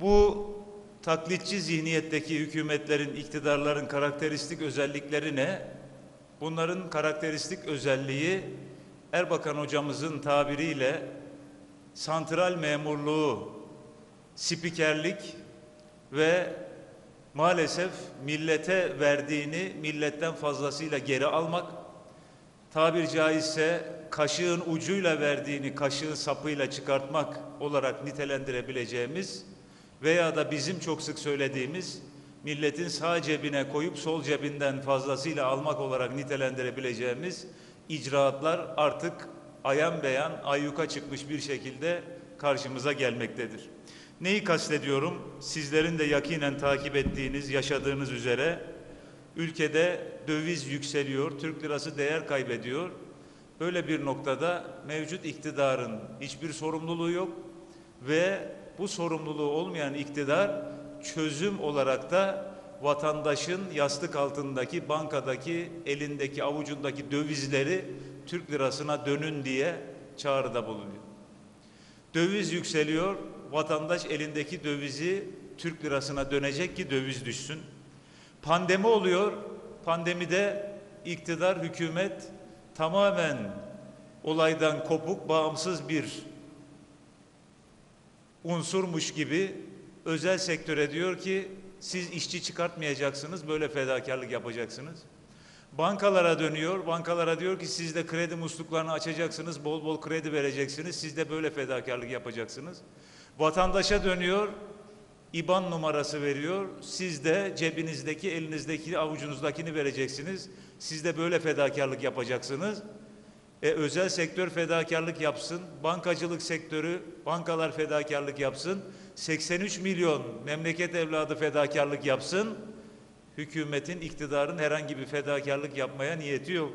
Bu taklitçi zihniyetteki hükümetlerin, iktidarların karakteristik özellikleri ne? Bunların karakteristik özelliği Erbakan hocamızın tabiriyle santral memurluğu, spikerlik ve maalesef millete verdiğini milletten fazlasıyla geri almak, tabir caizse kaşığın ucuyla verdiğini kaşığın sapıyla çıkartmak olarak nitelendirebileceğimiz veya da bizim çok sık söylediğimiz milletin sağ cebine koyup sol cebinden fazlasıyla almak olarak nitelendirebileceğimiz icraatlar artık ayan beyan ayyuka çıkmış bir şekilde karşımıza gelmektedir. Neyi kastediyorum? Sizlerin de yakinen takip ettiğiniz, yaşadığınız üzere ülkede döviz yükseliyor, Türk lirası değer kaybediyor. Böyle bir noktada mevcut iktidarın hiçbir sorumluluğu yok ve bu sorumluluğu olmayan iktidar çözüm olarak da vatandaşın yastık altındaki, bankadaki, elindeki, avucundaki dövizleri Türk lirasına dönün diye çağrıda bulunuyor. Döviz yükseliyor, vatandaş elindeki dövizi Türk lirasına dönecek ki döviz düşsün. Pandemi oluyor, pandemide iktidar, hükümet tamamen olaydan kopuk, bağımsız bir unsurmuş gibi özel sektöre diyor ki siz işçi çıkartmayacaksınız, böyle fedakarlık yapacaksınız. Bankalara dönüyor, bankalara diyor ki siz de kredi musluklarını açacaksınız, bol bol kredi vereceksiniz, siz de böyle fedakarlık yapacaksınız. Vatandaşa dönüyor, İban numarası veriyor, siz de cebinizdeki, elinizdeki, avucunuzdakini vereceksiniz, siz de böyle fedakarlık yapacaksınız. E, özel sektör fedakarlık yapsın, bankacılık sektörü, bankalar fedakarlık yapsın, 83 milyon memleket evladı fedakarlık yapsın, hükümetin, iktidarın herhangi bir fedakarlık yapmaya niyeti yok.